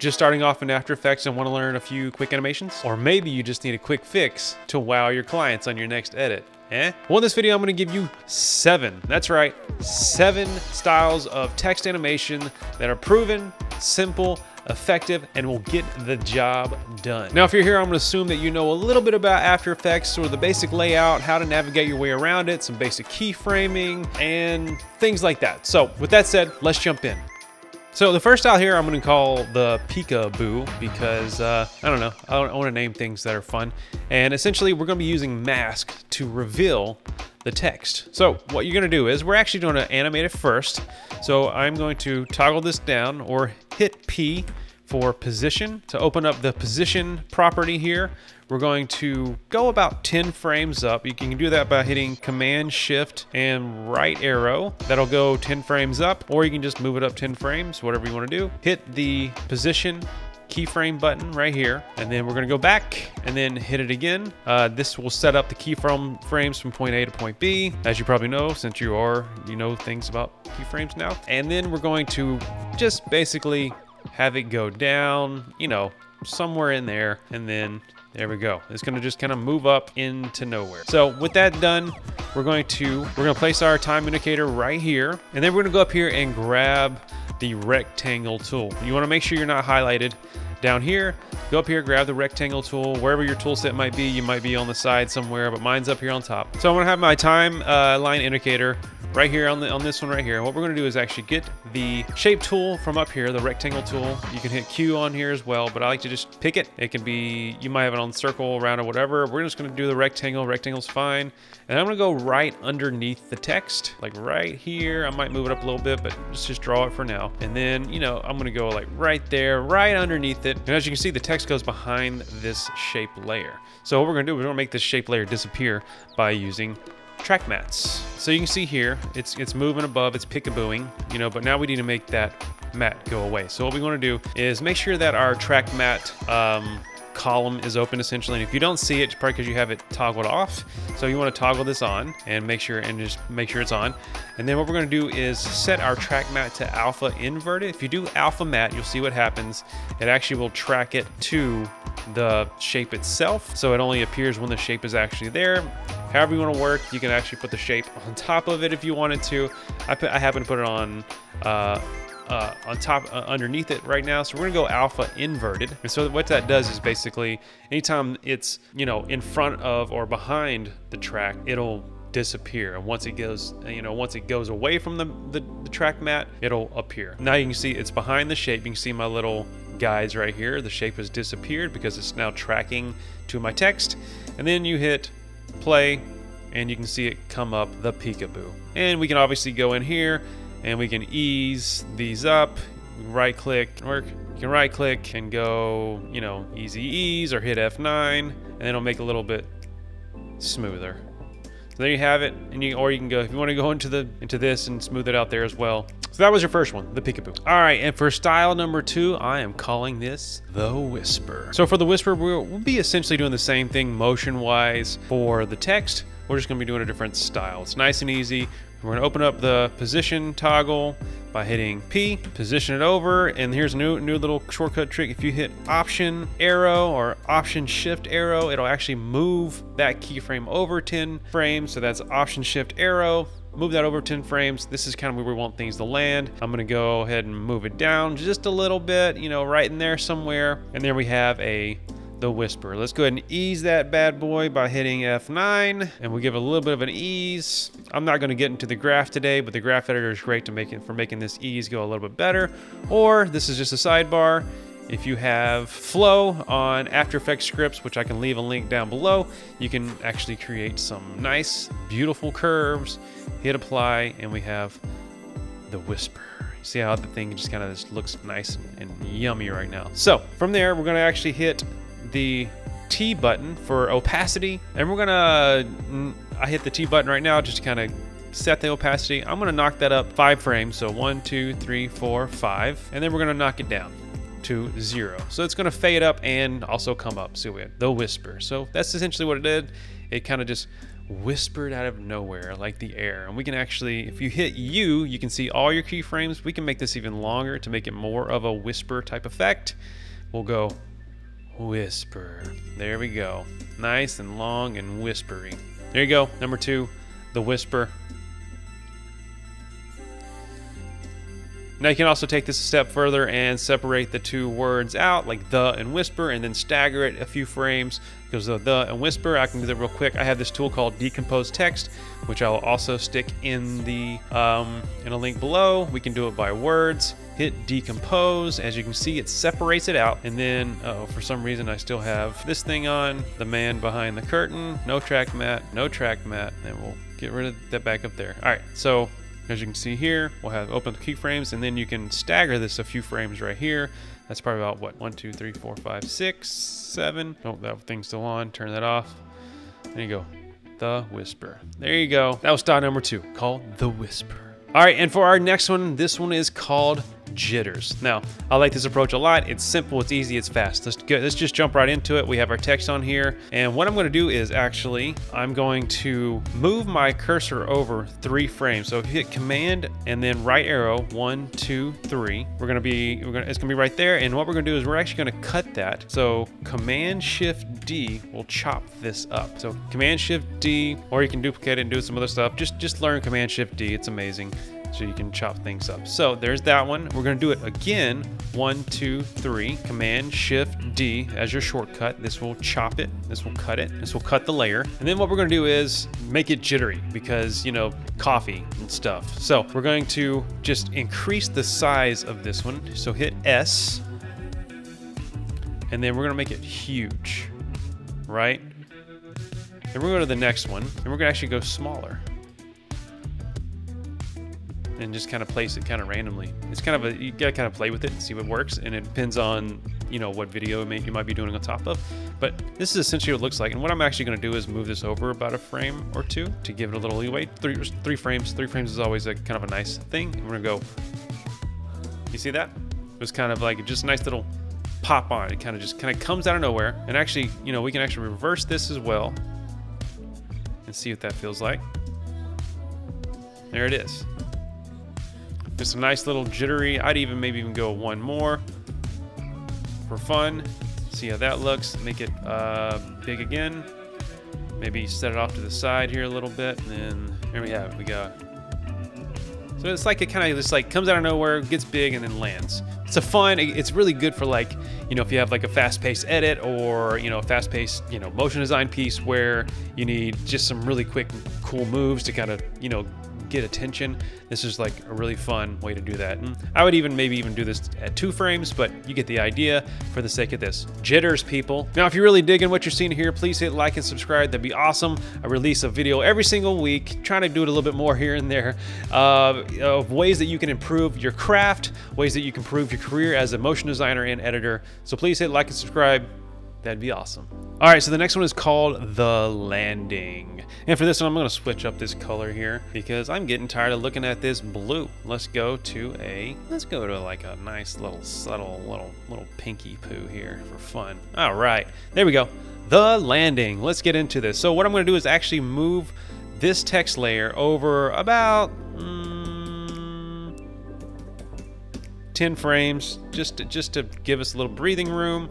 Just starting off in After Effects and want to learn a few quick animations? Or maybe you just need a quick fix to wow your clients on your next edit. Eh? Well, in this video, I'm going to give you seven, that's right, seven styles of text animation that are proven, simple, effective, and will get the job done. Now, if you're here, I'm gonna assume that you know a little bit about After Effects, sort of the basic layout, how to navigate your way around it, some basic keyframing, and things like that. So with that said, let's jump in. So the first style here I'm going to call the Peekaboo because, uh, I don't know, I, I want to name things that are fun. And essentially we're going to be using mask to reveal the text. So what you're going to do is we're actually going to animate it first. So I'm going to toggle this down or hit P for position. To open up the position property here, we're going to go about 10 frames up. You can do that by hitting Command Shift and right arrow. That'll go 10 frames up, or you can just move it up 10 frames, whatever you want to do. Hit the position keyframe button right here and then we're going to go back and then hit it again uh, this will set up the keyframe frames from point A to point B as you probably know since you are you know things about keyframes now and then we're going to just basically have it go down you know somewhere in there and then there we go. It's gonna just kind of move up into nowhere. So with that done, we're going to we're gonna place our time indicator right here, and then we're gonna go up here and grab the rectangle tool. You wanna make sure you're not highlighted down here. Go up here, grab the rectangle tool, wherever your tool set might be. You might be on the side somewhere, but mine's up here on top. So I'm gonna have my time uh, line indicator right here on the on this one right here. What we're gonna do is actually get the shape tool from up here, the rectangle tool. You can hit Q on here as well, but I like to just pick it. It can be, you might have it on circle, round, or whatever. We're just gonna do the rectangle. Rectangle's fine. And I'm gonna go right underneath the text, like right here. I might move it up a little bit, but let's just draw it for now. And then, you know, I'm gonna go like right there, right underneath it. And as you can see, the text goes behind this shape layer. So what we're gonna do, we're gonna make this shape layer disappear by using track mattes. So you can see here, it's it's moving above, it's peekabooing, you know, but now we need to make that matte go away. So what we want to do is make sure that our track matte um, column is open essentially. And if you don't see it, it's probably because you have it toggled off. So you want to toggle this on and make sure and just make sure it's on. And then what we're going to do is set our track matte to alpha inverted. If you do alpha matte, you'll see what happens. It actually will track it to the shape itself. So it only appears when the shape is actually there. However you want to work, you can actually put the shape on top of it if you wanted to. I, put, I happen to put it on uh, uh, on top uh, underneath it right now. So we're gonna go alpha inverted. And so what that does is basically anytime it's you know in front of or behind the track, it'll disappear and once it goes you know once it goes away from the, the, the track matte it'll appear now you can see it's behind the shape you can see my little guides right here the shape has disappeared because it's now tracking to my text and then you hit play, and you can see it come up the peekaboo. And we can obviously go in here and we can ease these up, right click, work. You can right click and go, you know, easy ease or hit F9, and it'll make a little bit smoother. So there you have it, and you or you can go if you want to go into the into this and smooth it out there as well. So that was your first one, the peekaboo. All right, and for style number two, I am calling this the whisper. So for the whisper, we'll, we'll be essentially doing the same thing motion-wise for the text. We're just gonna be doing a different style. It's nice and easy. We're gonna open up the position toggle by hitting P, position it over, and here's a new, new little shortcut trick. If you hit Option arrow or Option Shift arrow, it'll actually move that keyframe over 10 frames. So that's Option Shift arrow, move that over 10 frames. This is kind of where we want things to land. I'm gonna go ahead and move it down just a little bit, you know, right in there somewhere. And there we have a the Whisper. Let's go ahead and ease that bad boy by hitting F9 and we'll give a little bit of an ease. I'm not gonna get into the graph today, but the graph editor is great to make it for making this ease go a little bit better. Or this is just a sidebar. If you have Flow on After Effects scripts, which I can leave a link down below, you can actually create some nice, beautiful curves hit apply, and we have the whisper. See how the thing just kind of looks nice and, and yummy right now. So from there, we're gonna actually hit the T button for opacity, and we're gonna, mm, I hit the T button right now just to kind of set the opacity. I'm gonna knock that up five frames, so one, two, three, four, five, and then we're gonna knock it down to zero. So it's gonna fade up and also come up. So we the whisper. So that's essentially what it did. It kind of just whispered out of nowhere like the air. And we can actually, if you hit U, you can see all your keyframes. We can make this even longer to make it more of a whisper type effect. We'll go whisper. There we go. Nice and long and whispery. There you go. Number two, the whisper. Now you can also take this a step further and separate the two words out, like the and whisper, and then stagger it a few frames. Because the the and whisper, I can do that real quick. I have this tool called Decompose Text, which I'll also stick in the um, in a link below. We can do it by words. Hit decompose. As you can see, it separates it out. And then, oh, for some reason, I still have this thing on. The man behind the curtain. No track matte. No track matte. And we'll get rid of that back up there. All right, so as you can see here, we'll have open keyframes and then you can stagger this a few frames right here. That's probably about what, one, two, three, four, five, six, seven. Oh, that thing's still on, turn that off. There you go, The Whisper. There you go. That was style number two, called The Whisper. All right, and for our next one, this one is called jitters. Now, I like this approach a lot. It's simple, it's easy, it's fast. Let's go, let's just jump right into it. We have our text on here. And what I'm gonna do is actually, I'm going to move my cursor over three frames. So if you hit command and then right arrow, one, two, three. We're gonna be, we're gonna, it's gonna be right there. And what we're gonna do is we're actually gonna cut that. So command shift D will chop this up. So command shift D, or you can duplicate it and do some other stuff. Just, just learn command shift D, it's amazing so you can chop things up. So there's that one. We're gonna do it again. One, two, three. Command Shift D as your shortcut. This will chop it. This will cut it. This will cut the layer. And then what we're gonna do is make it jittery because you know coffee and stuff. So we're going to just increase the size of this one. So hit S, and then we're gonna make it huge, right? Then we're to go to the next one, and we're gonna actually go smaller and just kind of place it kind of randomly. It's kind of a you gotta kind of play with it and see what works, and it depends on you know what video you might be doing on top of. But this is essentially what it looks like. And what I'm actually to do is move this over about a frame or two to give it a little leeway. Three three frames. Three frames is always a kind of a nice thing. We're gonna go. You see that? It was kind of like just a nice little pop on. It kind of just kind of comes out of nowhere. And actually, you know, we can actually reverse this as well and see what that feels like. There it is. Just a nice little jittery. I'd even maybe even go one more for fun. See how that looks. Make it uh, big again. Maybe set it off to the side here a little bit. And then here we have it. We got. So it's like it kind of just like comes out of nowhere, gets big, and then lands. It's a fun. It's really good for like you know if you have like a fast-paced edit or you know a fast-paced you know motion design piece where you need just some really quick, cool moves to kind of you know get attention, this is like a really fun way to do that. And I would even maybe even do this at two frames, but you get the idea for the sake of this. Jitters, people. Now, if you're really digging what you're seeing here, please hit like and subscribe. That'd be awesome. I release a video every single week, trying to do it a little bit more here and there, uh, of ways that you can improve your craft, ways that you can improve your career as a motion designer and editor. So please hit like and subscribe. That'd be awesome. All right, so the next one is called The Landing. And for this one, I'm gonna switch up this color here because I'm getting tired of looking at this blue. Let's go to a, let's go to like a nice little subtle little, little pinky poo here for fun. All right, there we go. The Landing, let's get into this. So what I'm gonna do is actually move this text layer over about, mm, 10 frames just to, just to give us a little breathing room.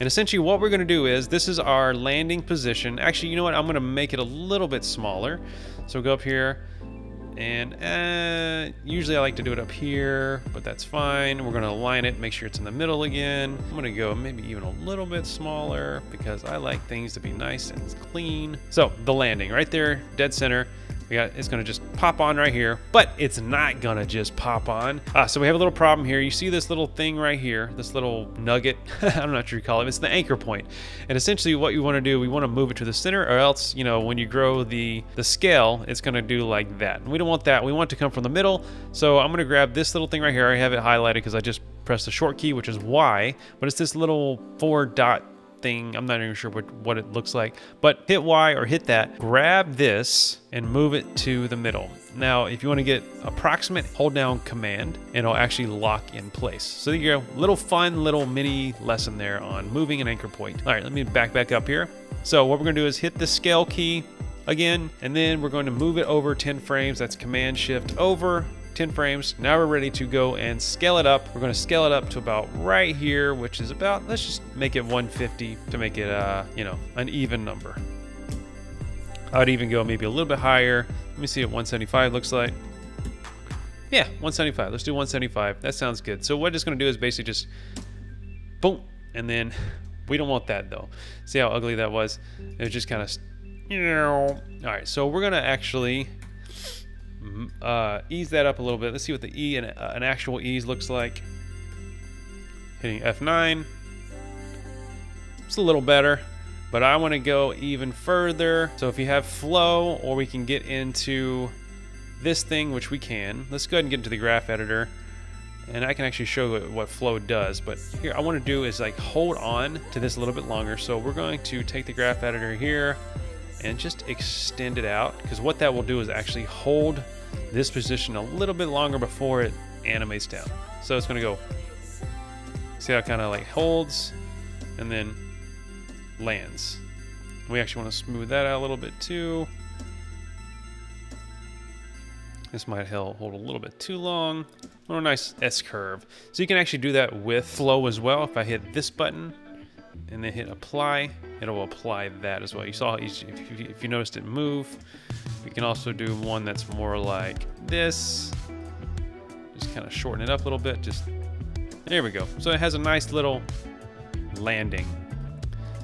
And essentially what we're gonna do is, this is our landing position. Actually, you know what? I'm gonna make it a little bit smaller. So go up here and uh, usually I like to do it up here, but that's fine. We're gonna align it, make sure it's in the middle again. I'm gonna go maybe even a little bit smaller because I like things to be nice and clean. So the landing right there, dead center. We got, it's gonna just pop on right here, but it's not gonna just pop on. Uh, so we have a little problem here. You see this little thing right here, this little nugget, I'm not sure you call it, it's the anchor point. And essentially what you wanna do, we wanna move it to the center or else, you know, when you grow the, the scale, it's gonna do like that. And we don't want that, we want it to come from the middle. So I'm gonna grab this little thing right here. I have it highlighted because I just pressed the short key, which is Y, but it's this little four dot thing. I'm not even sure what, what it looks like, but hit Y or hit that, grab this and move it to the middle. Now, if you want to get approximate, hold down command and it'll actually lock in place. So there you go, little fun little mini lesson there on moving an anchor point. All right, let me back back up here. So what we're gonna do is hit the scale key again, and then we're going to move it over 10 frames. That's Command Shift over 10 frames. Now we're ready to go and scale it up. We're going to scale it up to about right here, which is about, let's just make it 150 to make it, uh, you know, an even number. I would even go maybe a little bit higher. Let me see what 175 looks like. Yeah, 175. Let's do 175. That sounds good. So what it's going to do is basically just boom, and then we don't want that though. See how ugly that was? It was just kind of, you know. All right, so we're going to actually uh, ease that up a little bit. Let's see what the E and uh, an actual ease looks like. Hitting F9. It's a little better, but I want to go even further. So if you have flow, or we can get into this thing, which we can. Let's go ahead and get into the graph editor. And I can actually show what flow does. But here, I want to do is like hold on to this a little bit longer. So we're going to take the graph editor here and just extend it out because what that will do is actually hold this position a little bit longer before it animates down. So it's going to go, see how it kind of like holds and then lands. We actually want to smooth that out a little bit too. This might hold a little bit too long. A nice S curve. So you can actually do that with flow as well. If I hit this button and then hit apply, it'll apply that as well. You saw, if you noticed it move, we can also do one that's more like this. Just kind of shorten it up a little bit. Just there we go. So it has a nice little landing.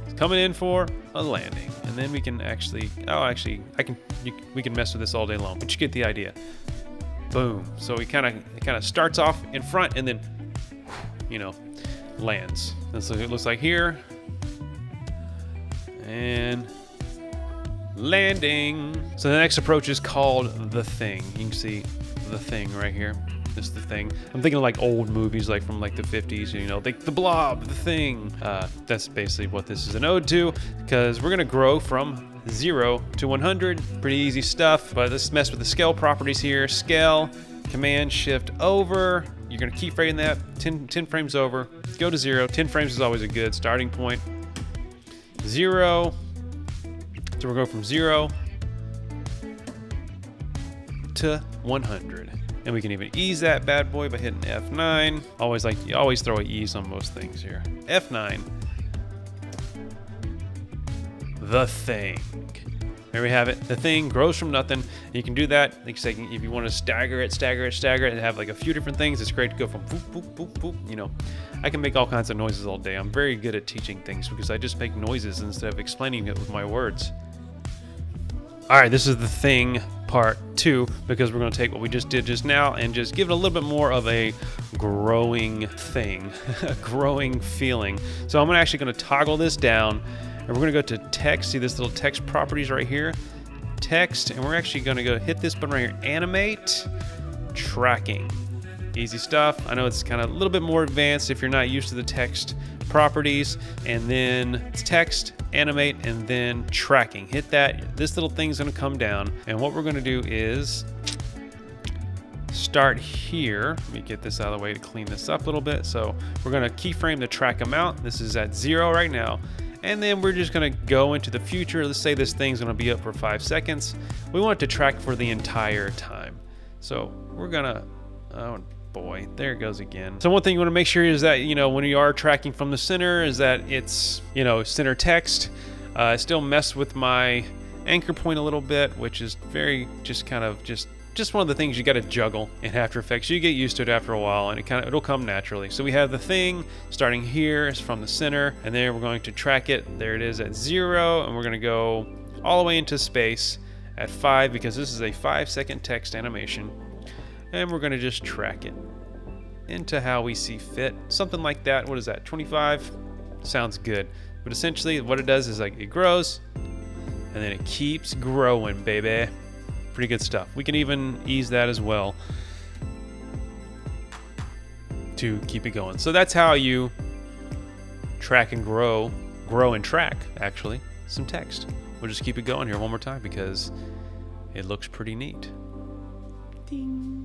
It's coming in for a landing, and then we can actually. Oh, actually, I can. You, we can mess with this all day long, but you get the idea. Boom. So we kind of it kind of starts off in front, and then you know lands. And so it looks like here. And landing. So the next approach is called The Thing. You can see The Thing right here. Is The Thing. I'm thinking of like old movies like from like the 50s, you know, like The Blob, The Thing. Uh, that's basically what this is an ode to because we're to grow from 0 to 100. Pretty easy stuff, but let's mess with the scale properties here. Scale, Command Shift over. You're to keep framing that 10, 10 frames over. Go to 0. 10 frames is always a good starting point. 0 so we'll go from zero to 100. And we can even ease that bad boy by hitting F9. Always like, you always throw a ease on most things here. F9. The thing. There we have it. The thing grows from nothing. And you can do that. Like say, if you want to stagger it, stagger it, stagger it, and have like a few different things, it's great to go from boop, boop, boop, boop. You know, I can make all kinds of noises all day. I'm very good at teaching things because I just make noises instead of explaining it with my words. All right, this is the thing part two because we're going to take what we just did just now and just give it a little bit more of a growing thing, a growing feeling. So I'm actually going to toggle this down and we're going to go to text. See this little text properties right here? Text, and we're actually going to go hit this button right here, animate, tracking. Easy stuff. I know it's kind of a little bit more advanced if you're not used to the text properties and then text animate, and then tracking. Hit that. This little thing's going to come down. And what we're going to do is start here. Let me get this out of the way to clean this up a little bit. So we're going to keyframe the track amount. This is at zero right now. And then we're just going to go into the future. Let's say this thing's going to be up for five seconds. We want it to track for the entire time. So we're going to, oh, boy, there it goes again. So one thing you want to make sure is that, you know, when you are tracking from the center is that it's, you know, center text. Uh, I still mess with my anchor point a little bit, which is very just kind of just just one of the things you got to juggle in After Effects. You get used to it after a while, and it kind of it'll come naturally. So we have the thing starting here is from the center, and then we're going to track it. There it is at zero, and we're going to go all the way into space at five because this is a five second text animation and we're going to just track it into how we see fit. Something like that. What is that? 25? Sounds good. But essentially what it does is like it grows and then it keeps growing, baby. Pretty good stuff. We can even ease that as well to keep it going. So that's how you track and grow, grow and track actually some text. We'll just keep it going here one more time because it looks pretty neat. Ding.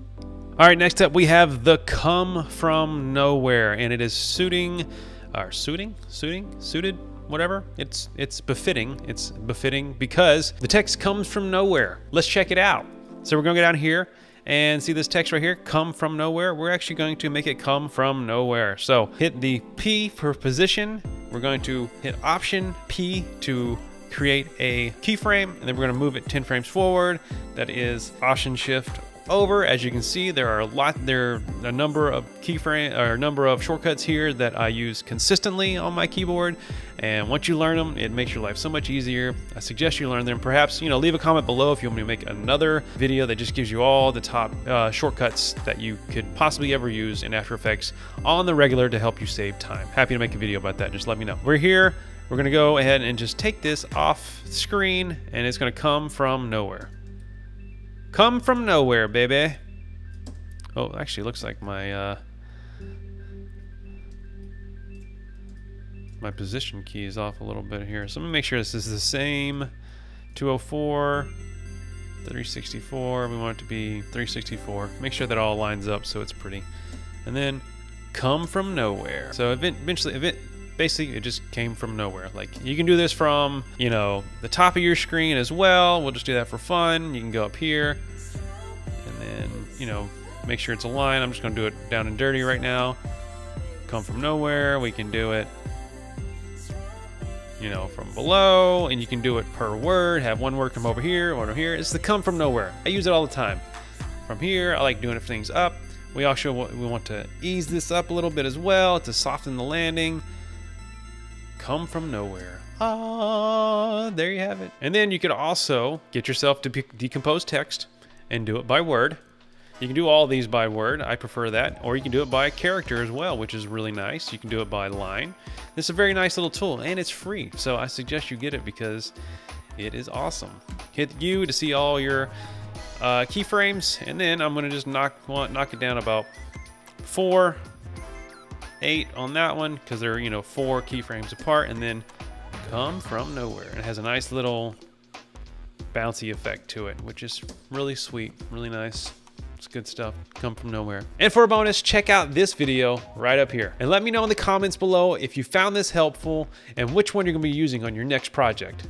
All right, next up we have the Come From Nowhere, and it is suiting, or suiting, suiting, suited, whatever. It's it's befitting. It's befitting because the text comes from nowhere. Let's check it out. So we're gonna go down here and see this text right here, come from nowhere. We're actually going to make it come from nowhere. So hit the P for position. We're going to hit Option P to create a keyframe, and then we're gonna move it 10 frames forward. That is Option Shift over. As you can see, there are a lot, there are a number of keyframe or a number of shortcuts here that I use consistently on my keyboard. And once you learn them, it makes your life so much easier. I suggest you learn them. Perhaps, you know, leave a comment below if you want me to make another video that just gives you all the top uh, shortcuts that you could possibly ever use in After Effects on the regular to help you save time. Happy to make a video about that. Just let me know. We're here. We're gonna go ahead and just take this off screen and it's gonna come from nowhere. Come from nowhere, baby. Oh, actually looks like my, uh, my position key is off a little bit here. So I'm gonna make sure this is the same. 204, 364, we want it to be 364. Make sure that all lines up so it's pretty. And then come from nowhere. So eventually, event, basically it just came from nowhere. Like you can do this from, you know, the top of your screen as well. We'll just do that for fun. You can go up here and then, you know, make sure it's aligned. I'm just gonna do it down and dirty right now. Come from nowhere. We can do it, you know, from below and you can do it per word. Have one word come over here, one over here. It's the come from nowhere. I use it all the time. From here, I like doing things up. We also we want to ease this up a little bit as well to soften the landing come from nowhere. Ah, there you have it. And then you could also get yourself to decompose text and do it by word. You can do all these by word. I prefer that. Or you can do it by character as well, which is really nice. You can do it by line. This is a very nice little tool and it's free. So I suggest you get it because it is awesome. Hit U to see all your uh, keyframes. And then I'm going to just knock, knock it down about four eight on that one because they're, you know, four keyframes apart and then come from nowhere. It has a nice little bouncy effect to it, which is really sweet, really nice. It's good stuff, come from nowhere. And for a bonus, check out this video right up here. And let me know in the comments below if you found this helpful and which one you're gonna be using on your next project.